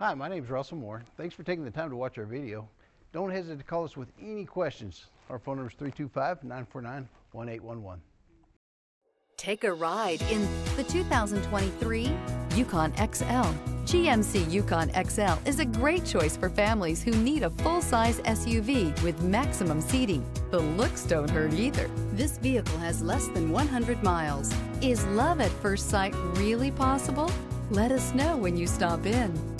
Hi, my name is Russell Moore. Thanks for taking the time to watch our video. Don't hesitate to call us with any questions. Our phone number is 325 949 1811. Take a ride in the 2023 Yukon XL. GMC Yukon XL is a great choice for families who need a full-size SUV with maximum seating. The looks don't hurt either. This vehicle has less than 100 miles. Is love at first sight really possible? Let us know when you stop in.